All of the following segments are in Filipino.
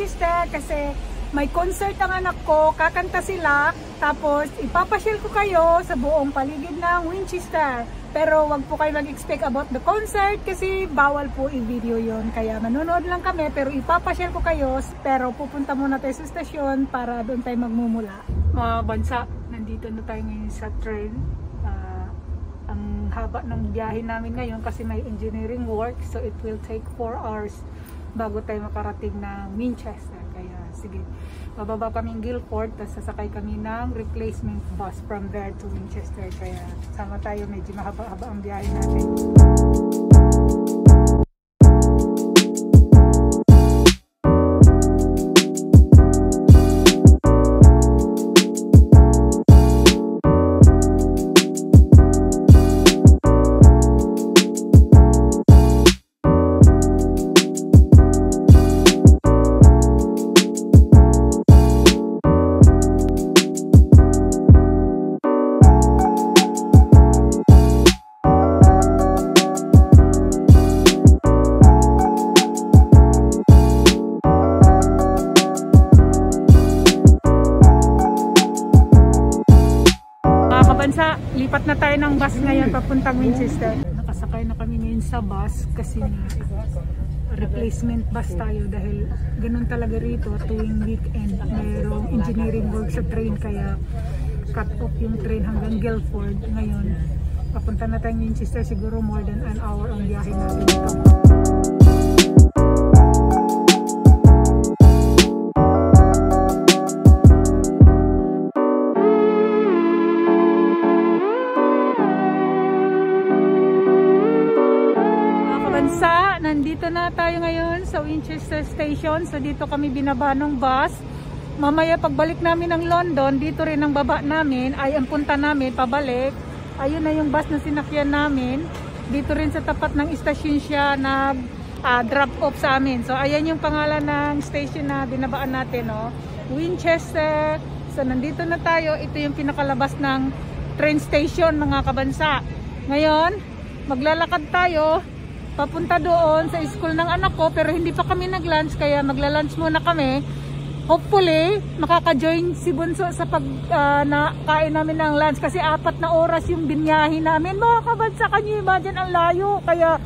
Winchester kasi may concert ang anak ko, kakanta sila, tapos ipapasyal ko kayo sa buong paligid ng Winchester. Pero wag po kayo mag-expect about the concert kasi bawal po i-video yon Kaya manonood lang kami pero ipapasyal ko kayo pero pupunta muna tayo sa stasyon para doon tayo magmumula. Mga bansa, nandito na tayo ngayon sa train. Uh, ang haba ng biyahe namin ngayon kasi may engineering work so it will take 4 hours bago tayo makarating ng Winchester. Kaya sige, bababa kami ng Guilford tapos sasakay kami ng replacement bus from there to Winchester. Kaya sama tayo, medyo mahaba-haba ang biyahe natin. Sa bus kasi replacement bus tayo dahil ganun talaga rito tuwing weekend. Mayroong engineering work sa train kaya cut off yung train hanggang Guilford ngayon papunta na tayo Winchester siguro more than an hour ang biyahe natin dito na tayo ngayon sa Winchester Station. So dito kami binaba ng bus. Mamaya pagbalik namin ng London, dito rin ang baba namin, ay ang punta namin pabalik. Ayun na yung bus na sinakyan namin. Dito rin sa tapat ng istasyon siya na uh, drop off sa amin. So ayan yung pangalan ng station na binabaan natin. Oh. Winchester. So nandito na tayo. Ito yung pinakalabas ng train station mga kabansa. Ngayon, maglalakad tayo papunta doon sa school ng anak ko pero hindi pa kami nag-lunch kaya magla-lunch muna kami. Hopefully makaka-join si Bunso sa pag uh, na kain namin ng lunch kasi apat na oras yung binyahe namin. Mga kabansa kanyo imagine ang layo. Kaya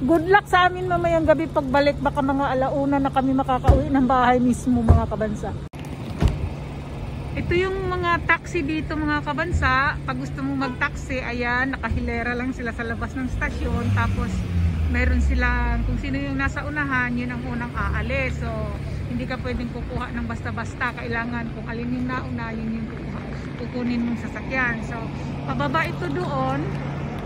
good luck sa amin mamayang gabi. Pagbalik baka mga alauna na kami makakauwi ng bahay mismo mga kabansa. Ito yung mga taxi dito mga kabansa. Pag gusto mo mag-taxi ayan nakahilera lang sila sa labas ng stasyon. Tapos meron silang kung sino yung nasa unahan yun ang unang aalis. So hindi ka pwedeng kukuha ng basta-basta. Kailangan kung alin yung nauna yun yung kukuha, kukunin mong sasakyan. So pababa ito doon.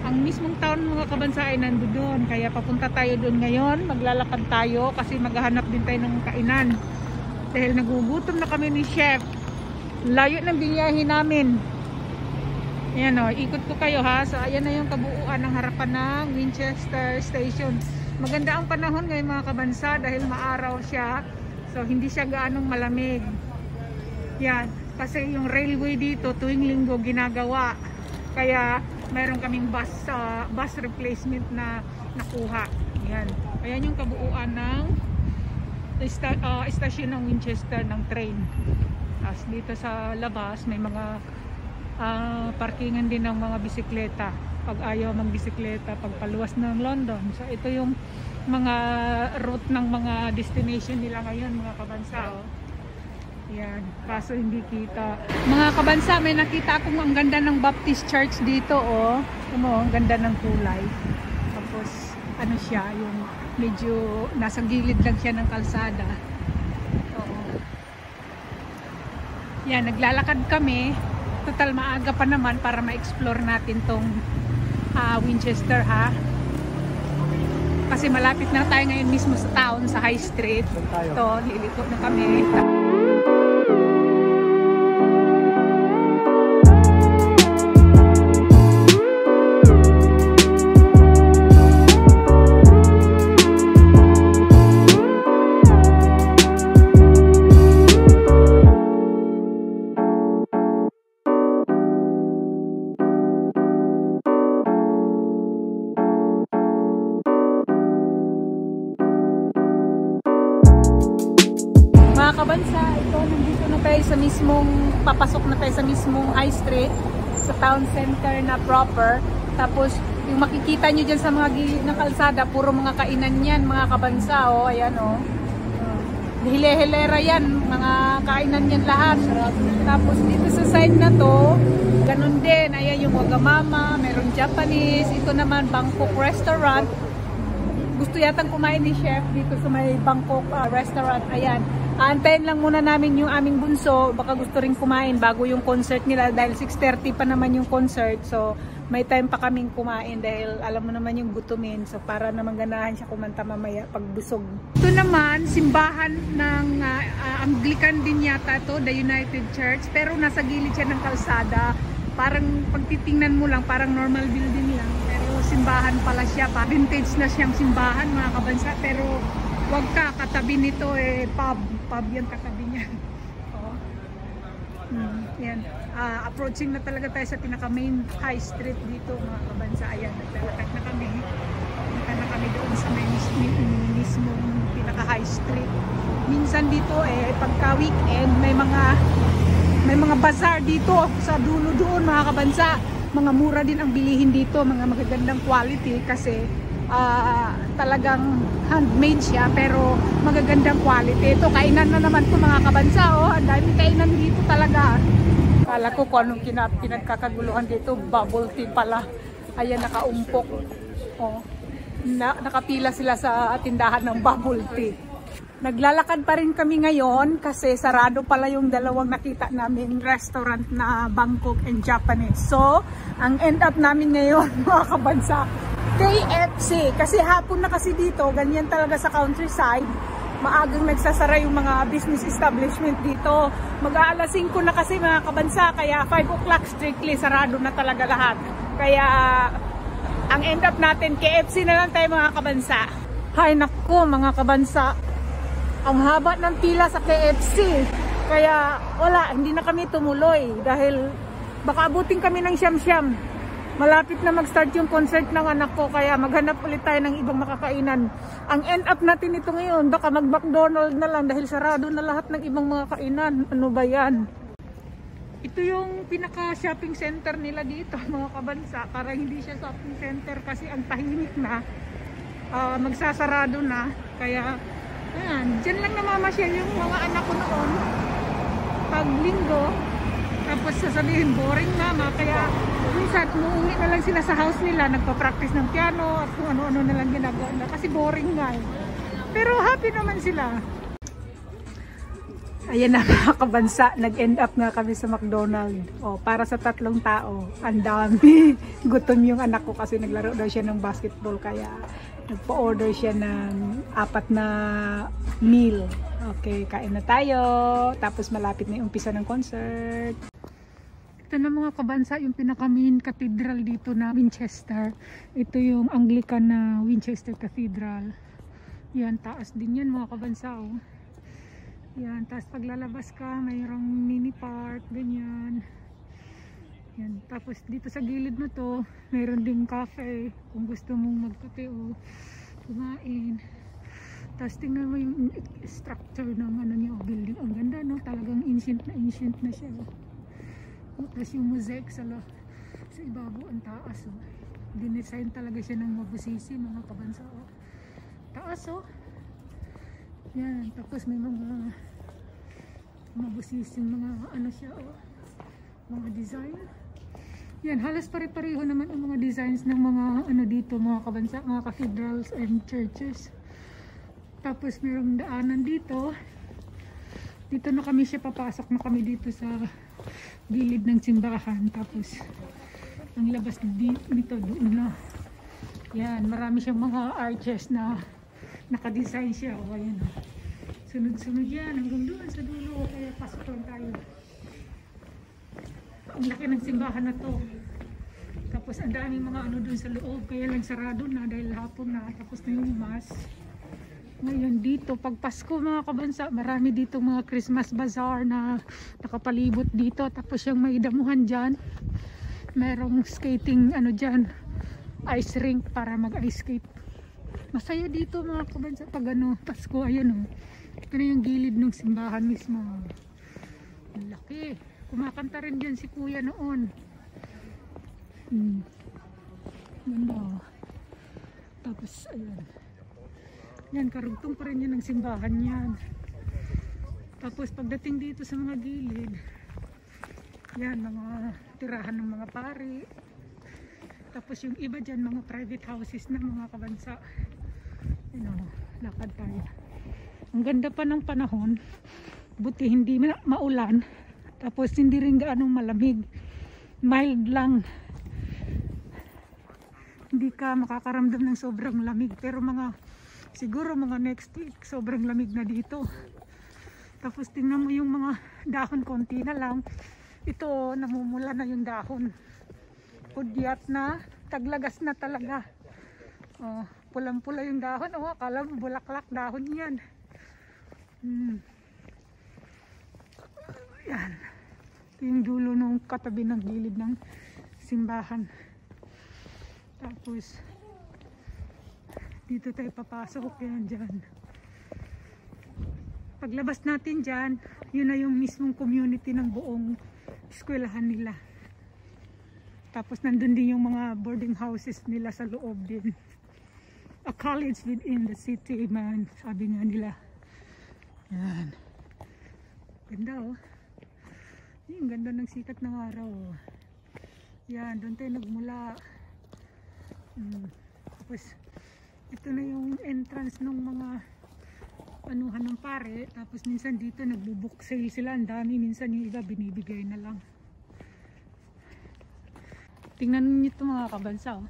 Ang mismong town mga kabansa ay nandoon kaya papunta tayo doon ngayon. Maglalakad tayo kasi maghahanap din tayo ng kainan. Dahil nagugutom na kami ni chef. Layo ng binyahe namin Ayan o, ikot ko kayo ha. So ayan na yung kabuuan ng harapan ng Winchester Station. Maganda ang panahon ngayon mga kabansa dahil maaraw siya. So hindi siya gaanong malamig. Yan, kasi yung railway dito tuwing linggo ginagawa. Kaya mayroon kaming bus, uh, bus replacement na nakuha. Yan. Ayan yung kabuuan ng uh, estasyon ng Winchester ng train. Tapos dito sa labas may mga uh, parkingan din ng mga bisikleta. Pag ayaw magbisikleta pag paluwas ng London. So ito yung mga route ng mga destination nila ngayon mga kabansa oh. yan. Kaso hindi kita. Mga kabansa may nakita akong ang ganda ng Baptist Church dito oh. Mo ang ganda ng kulay. Tapos ano siya yung medyo nasa gilid lang siya ng kalsada. Oo. Yan naglalakad kami total maaga pa naman para ma-explore natin tong uh, Winchester ha? Kasi malapit na tayo ngayon mismo sa town sa High Street. Ito liliko na kami mga kabansa, ito, nandito na tayo sa mismong, papasok na tayo sa mismong high street, sa town center na proper. Tapos, yung makikita nyo dyan sa mga gilid ng kalsada, puro mga kainan yan, mga kabansa, oh, ayan, oh. Hile-hilera yan, mga kainan yan lahat. Tapos dito sa side na to, ganun din, ayan yung Wagamama, meron Japanese, ito naman Bangkok Restaurant. Gusto yatang kumain ni chef dito sa may Bangkok uh, Restaurant, ayan. Aantayin lang muna namin yung aming bunso, baka gusto rin kumain bago yung concert nila dahil 6.30 pa naman yung concert. So, may time pa kaming kumain dahil alam mo naman yung gutumin. So, para naman ganahan siya kumanta mamaya pag busog. Ito naman, simbahan ng uh, Anglican din yata to, the United Church. Pero nasa gilid siya ng kalsada. Parang pagtitingnan mo lang, parang normal building lang. Pero simbahan pala siya. Vintage na siyang simbahan mga kabansa. Pero wag ka, katabi nito eh, pub. Pub yan katabi niya. Oo. Hmm, yan uh, approaching na talaga tayo sa pinaka main high street dito mga kabansa ayan naglalakad na kami punta na kami doon sa may mismong pinaka high street minsan dito eh pagka weekend may mga may mga bazaar dito sa dulo doon mga kabansa mga mura din ang bilihin dito mga magagandang quality kasi uh, talagang handmade siya pero magagandang quality ito kainan na naman to mga kabansa oh ang dami kainan dito talaga Kala ko kung anong kinap, pinagkakaguluhan dito, bubble tea pala. Ayan, nakaumpok. Oh. Na, nakapila sila sa tindahan ng bubble tea. Naglalakad pa rin kami ngayon kasi sarado pala yung dalawang nakita namin restaurant na Bangkok and Japanese. So, ang end up namin ngayon mga kabansa, KFC. Kasi hapon na kasi dito, ganyan talaga sa countryside maagang nagsasara yung mga business establishment dito. Mag-aalas 5 na kasi mga kabansa, kaya 5 o'clock strictly sarado na talaga lahat. Kaya ang end up natin, KFC na lang tayo mga kabansa. Hay nako mga kabansa, ang haba ng pila sa KFC. Kaya wala, hindi na kami tumuloy dahil baka abutin kami ng siyam-siyam malapit na mag-start yung concert ng anak ko kaya maghanap ulit tayo ng ibang makakainan. Ang end up natin ito ngayon, baka mag-McDonald na lang dahil sarado na lahat ng ibang mga kainan. Ano ba yan? Ito yung pinaka-shopping center nila dito mga kabansa para hindi siya shopping center kasi ang tahimik na uh, magsasarado na kaya ayan, dyan lang namamasyal yung mga anak ko noon pag linggo tapos sasabihin boring mama kaya minsan umuwi na lang sila sa house nila nagpa-practice ng piano at kung ano-ano na lang ginagawa nila. Kasi boring nga eh. pero happy naman sila. Ayan na mga kabansa. Nag-end up nga kami sa McDonald o, para sa tatlong tao. Ang dami. Gutom yung anak ko kasi naglaro daw siya ng basketball kaya nagpa-order siya ng apat na meal. Okay kain na tayo. Tapos malapit na yung umpisa ng concert ito na mga kabansa yung pinaka main cathedral dito na Winchester. Ito yung Anglican na Winchester Cathedral. Yan, taas din yan mga kabansa. Oh. Yan, tapos paglalabas ka, mayroong mini park, ganyan. Yan, tapos dito sa gilid na to, mayroon ding cafe kung gusto mong magkape o kumain. Tapos tingnan mo yung structure ng ano niya, building. Ang ganda no, talagang ancient na ancient na siya. Oh. Tapos yung mosaic sa, sa ibabaw ang taas. Oh. Dinesign talaga siya ng mabusisi mga kabansa. Oh. Taas oh. Yan. Tapos may mga mabusisi mga ano siya oh. Mga design. Yan. Halos pare-pareho naman ang mga designs ng mga ano dito mga kabansa. Mga cathedrals and churches. Tapos mayroong daanan dito. Dito na kami siya papasok na kami dito sa gilid ng simbahan tapos ang labas nito doon na yan marami siyang mga arches na nakadesign siya. O ayan sunod sunod yan hanggang doon sa dulo kaya pasok lang tayo. Ang laki ng simbahan na to. Tapos ang daming mga ano doon sa loob kaya lang sarado na dahil hapon na tapos na yung mas ngayon dito, pag Pasko mga kabansa, marami dito mga Christmas bazaar na nakapalibot dito. Tapos yung may damuhan dyan, merong skating ano dyan, ice rink para mag ice skate. Masaya dito mga kabansa pag ano, Pasko, ayun oh. Ito na yung gilid ng simbahan mismo. Ang laki. Kumakanta rin dyan si kuya noon. Hmm. Ganda. oh. Tapos, ayan. Yan, karugtong pa rin yan ng simbahan yan. Tapos, pagdating dito sa mga gilid, yan, mga tirahan ng mga pari. Tapos yung iba dyan, mga private houses ng mga kabansa. You know, lakad tayo. Ang ganda pa ng panahon. Buti hindi ma- maulan. Tapos hindi rin gaanong malamig. Mild lang. Hindi ka makakaramdam ng sobrang lamig. Pero mga, siguro mga next week, sobrang lamig na dito. Tapos tingnan mo yung mga dahon konti na lang. Ito, namumula na yung dahon. Kudyat na, taglagas na talaga. Oh, pulang-pula yung dahon. Oh, akala mo bulaklak dahon yan. Hmm. Yan. Ito yung dulo ng katabi ng gilid ng simbahan. Tapos, dito tayo papasok. Yan dyan. Paglabas natin dyan, yun na yung mismong community ng buong eskwelahan nila. Tapos nandun din yung mga boarding houses nila sa loob din. A college within the city, man. Sabi nga nila. Yan. Ganda oh. Yung ganda ng sikat ng araw oh. Yan, doon tayo nagmula. Hmm. Tapos, ito na yung entrance ng mga anuhan ng pare. Tapos minsan dito nagbubook sale sila. Ang dami. Minsan yung iba binibigay na lang. Tingnan niyo ito mga kabansa. Oh.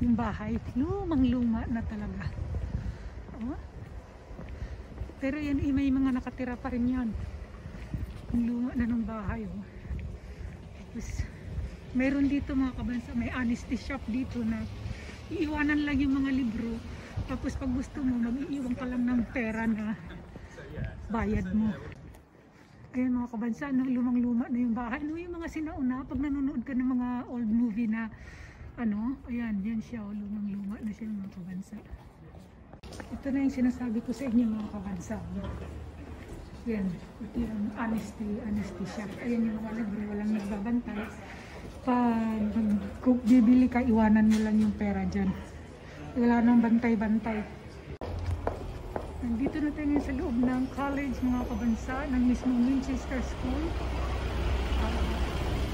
Yung bahay. Lumang luma na talaga. Oh. Pero yan eh, may mga nakatira pa rin yan. Yung luma na ng bahay. Oh. Tapos meron dito mga kabansa. May honesty shop dito na iiwanan lang yung mga libro. Tapos pag gusto mo, mag-iiwan ka lang ng pera na bayad mo. Ayan mga kabansa, no, lumang-luma na yung bahay. Ano yung mga sinauna, pag nanonood ka ng mga old movie na ano, ayan, yan siya, oh, lumang-luma na siya mga kabansa. Ito na yung sinasabi ko sa inyo mga kabansa. Yan, ito yung honesty, honesty shop. Ayan yung mga libro, walang nagbabantay. Pag kung bibili ka, iwanan mo lang yung pera dyan. Wala nang bantay-bantay. Nandito na tayo sa loob ng college mga kabansa ng mismong Winchester School. Ah,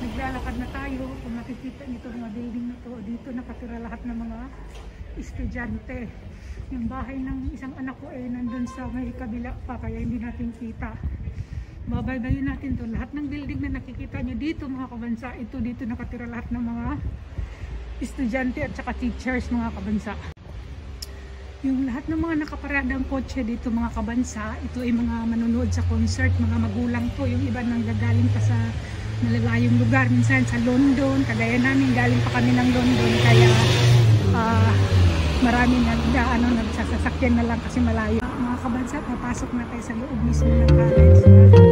naglalakad na tayo. Kung nakikita nito mga building na to, dito nakatira lahat ng mga estudyante. Yung bahay ng isang anak ko eh nandun sa may kabila pa kaya hindi natin kita. Babaybayin natin to. Lahat ng building na nakikita nyo dito mga kabansa, ito dito nakatira lahat ng mga estudyante at saka teachers mga kabansa. Yung lahat ng mga nakaparadang kotse dito mga kabansa, ito ay mga manonood sa concert, mga magulang po. Yung iba nang gagaling pa sa malalayong lugar. Minsan sa London, kagaya namin, galing pa kami ng London. Kaya uh, marami nag, ano, nagsasasakyan na lang kasi malayo. Mga kabansa, papasok na tayo sa loob mismo ng college.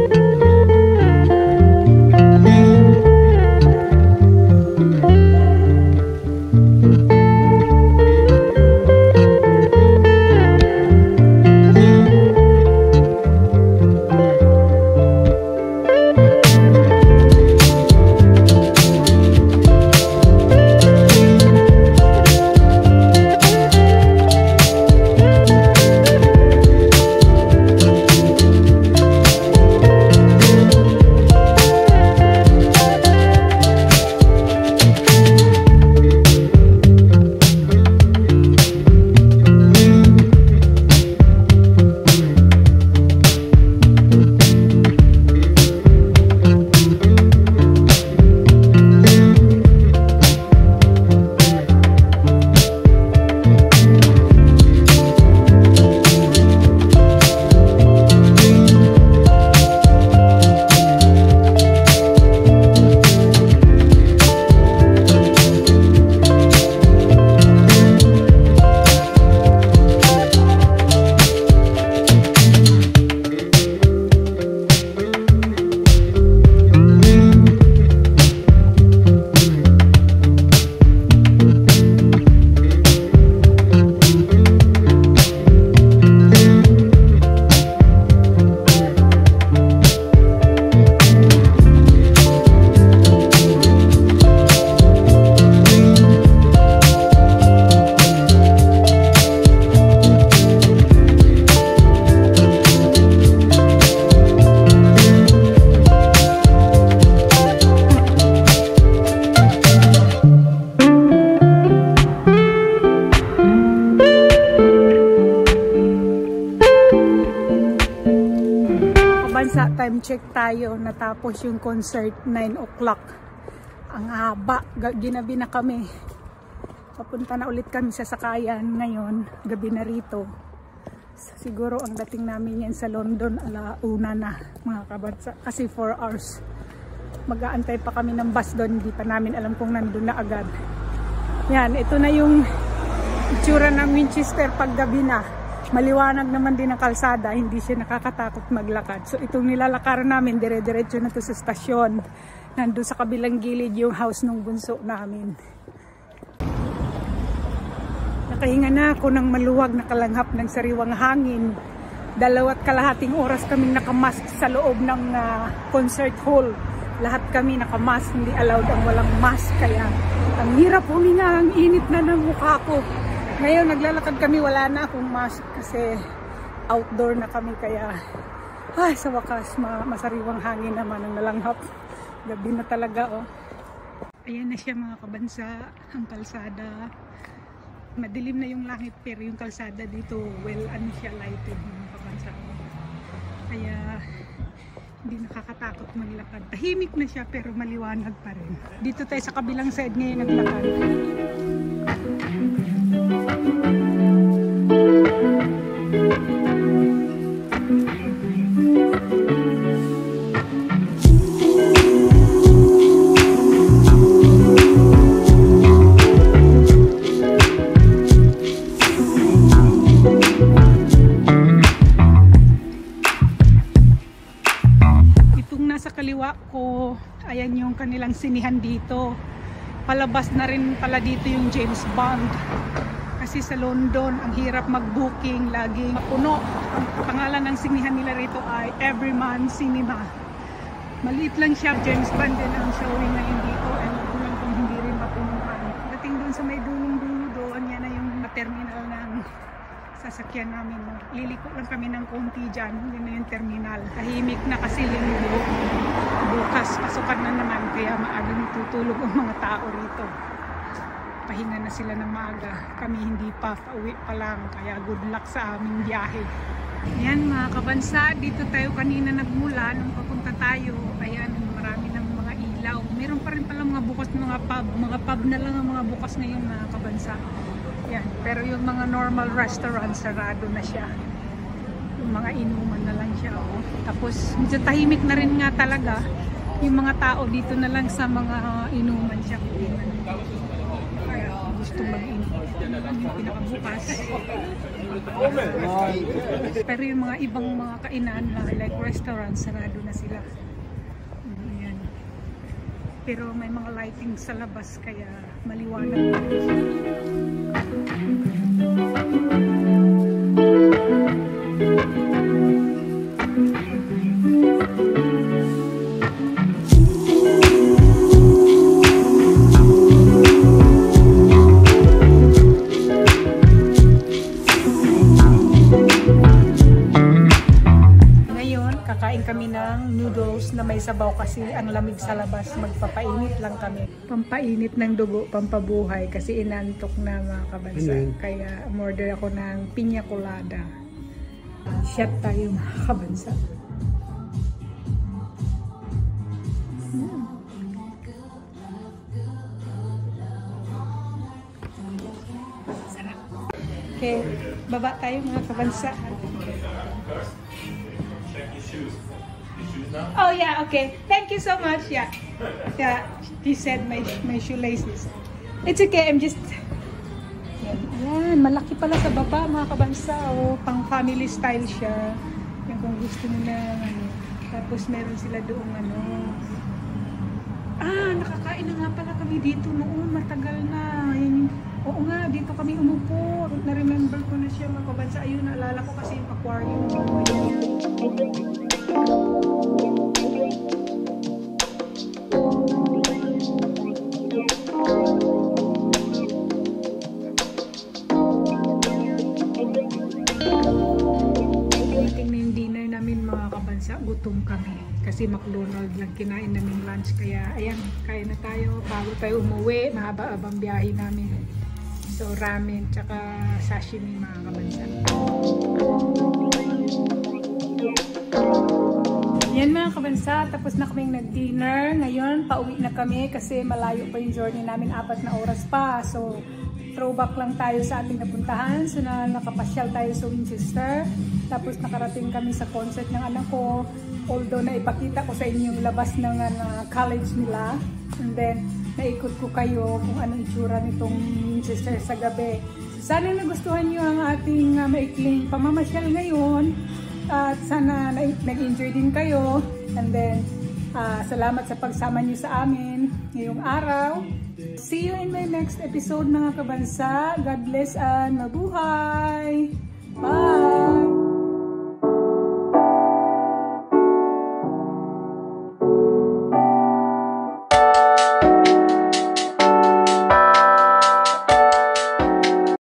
Check tayo. Natapos yung concert 9 o'clock. Ang haba. Ginabi na kami. Papunta na ulit kami sa sakayan ngayon. Gabi na rito. Siguro ang dating namin yan sa London ala una na mga kabatsa. Kasi 4 hours. Mag-aantay pa kami ng bus doon. Hindi pa namin alam kung nandun na agad. Yan, ito na yung itsura ng Winchester pag gabi na. Maliwanag naman din ang kalsada, hindi siya nakakatakot maglakad. So itong nilalakaran namin, dire-diretso na to sa stasyon. Nandun sa kabilang gilid yung house ng bunso namin. Nakahinga na ako ng maluwag na kalanghap ng sariwang hangin. Dalawat kalahating oras kaming nakamask sa loob ng uh, concert hall. Lahat kami nakamask, hindi allowed ang walang mask. Kaya ang hirap huminga, ang init na ng mukha ko. Ngayon naglalakad kami, wala na akong mask kasi outdoor na kami kaya ay sa wakas ma masariwang hangin naman ang nalanghap. Gabi na talaga oh. Ayan na siya mga kabansa, ang kalsada. Madilim na yung langit pero yung kalsada dito well ano siya lighted mga kabansa. Kaya hindi nakakatakot maglakad. Tahimik na siya pero maliwanag pa rin. Dito tayo sa kabilang side ngayon naglakad. Itong ayan yung kanilang sinihan dito. Palabas na rin pala dito yung James Bond. Kasi sa London, ang hirap mag-booking, laging puno. Ang pangalan ng sinihan nila rito ay Everyman Cinema. Maliit lang siya, James Bond din ang showing ngayon dito. Ewan ko lang kung hindi rin mapunuhan. Dating dun sa may dulong-dulo doon, yan na yung terminal ng sasakyan namin. Liliko lang kami ng konti dyan. Yun na yung terminal. Tahimik na kasi linggo. Bukas, pasukan na naman. Kaya maagang tutulog ang mga tao rito. Pahinga na sila ng maaga. Kami hindi pa, pauwi pa lang. Kaya good luck sa aming biyahe. Ayan mga kabansa, dito tayo kanina nagmula nung papunta tayo. Ayan, marami ng mga ilaw. Meron pa rin pala mga bukas mga pub. Mga pub na lang ang mga bukas ngayon mga kabansa. Yan. Pero yung mga normal restaurant, sarado na siya. Yung mga inuman na lang siya. Oh. Tapos, medyo tahimik na rin nga talaga. Yung mga tao dito na lang sa mga inuman siya. Kaya gusto mag-inom. Yung pinakabukas. Pero yung mga ibang mga kainan na like restaurant, sarado na sila. Ayan. Pero may mga lighting sa labas kaya maliwanag. Kami ng noodles na may sabaw kasi ang lamig sa labas. Magpapainit lang kami. Pampainit ng dugo, pampabuhay kasi inantok na mga kabansa. Ano yun? Kaya umorder ako ng piña colada. Shot tayo mga kabansa. Mm. Sarap. Okay, baba tayo mga kabansa. Oh yeah, okay. Thank you so much. Yeah. Yeah, he said my my shoelaces. It's okay. I'm just Yan, malaki pala sa baba mga kabansa. Oh, pang family style siya. Yan kung gusto nila ano. Tapos meron sila doong ano. Ah, nakakain na nga pala kami dito noon. Matagal na. Yan, oo nga, dito kami umupo. Na-remember ko na siya mga kabansa. Ayun, naalala ko kasi yung aquarium. Dumating Kasi McDonald's lang kinain namin lunch. Kaya ayan, kain na tayo. Bago tayo umuwi, mahaba-abang biyahe namin. So ramen, tsaka sashimi mga kabansa. Yan mga kabansa, tapos na kaming nag-dinner. Ngayon, pauwi na kami kasi malayo pa yung journey namin, apat na oras pa. So, throwback lang tayo sa ating napuntahan. So, na nakapasyal tayo sa Winchester. Tapos nakarating kami sa concert ng anak ko. Although naipakita ko sa inyo yung labas ng uh, college nila. And then, naikot ko kayo kung anong itsura nitong Winchester sa gabi. So, sana nagustuhan nyo ang ating uh, maikling pamamasyal ngayon. At sana nag-enjoy din kayo. And then, uh, salamat sa pagsama niyo sa amin ngayong araw. See you in my next episode mga kabansa. God bless and mabuhay! Bye!